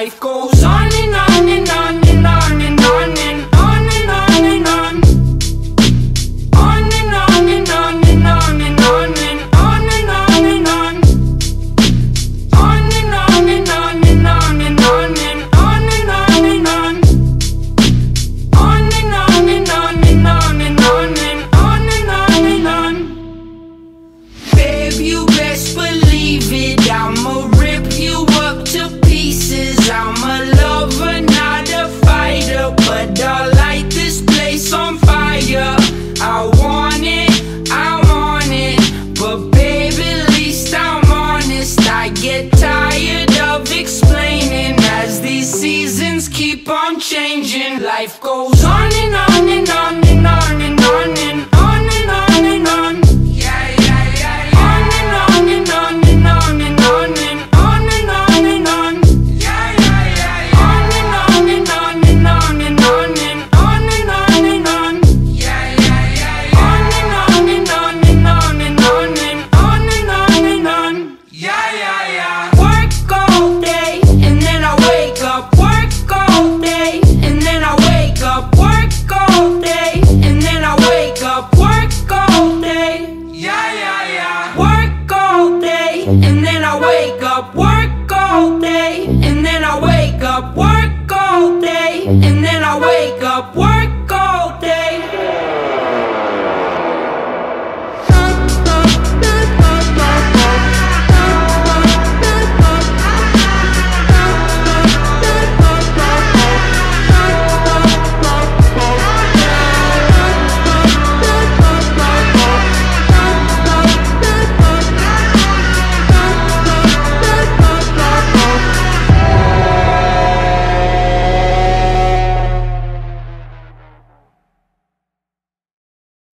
life goes on and on and on and on. keep on changing. Life goes on and on and on and on and then I wake up, work all day, and then I wake up, work all day, and then I wake up, work.